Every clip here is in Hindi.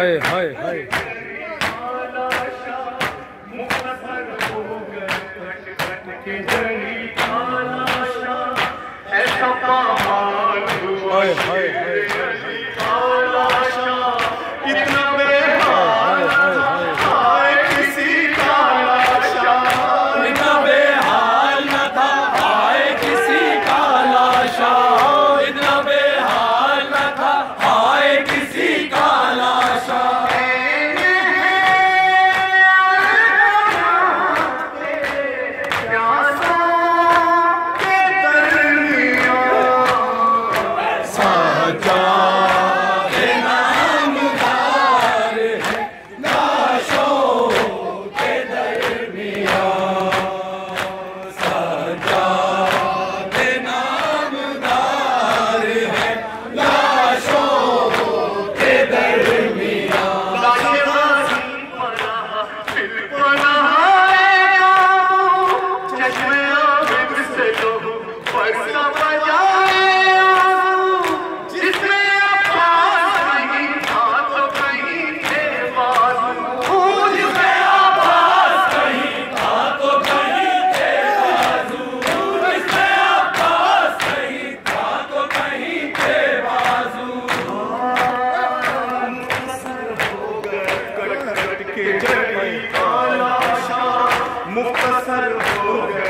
Hey, Hey, hey. के जड़ी काला शाह मुख्तसर हो गए।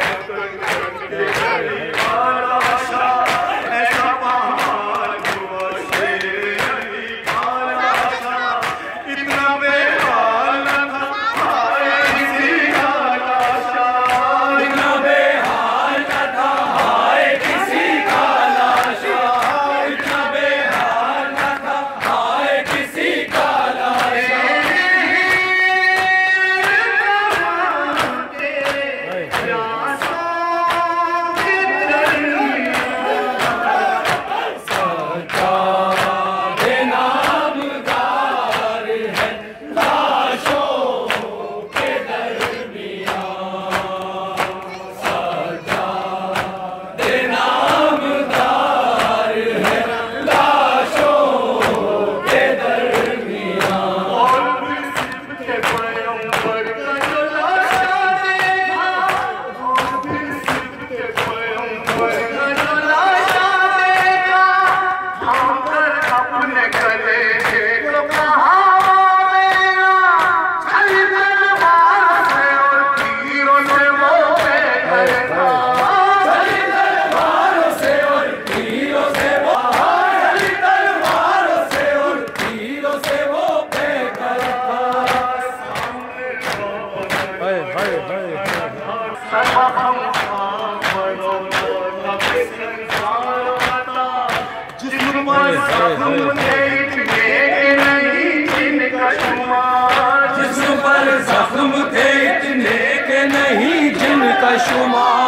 जिस पर जख्म थे इतने के नहीं जिनका शुमार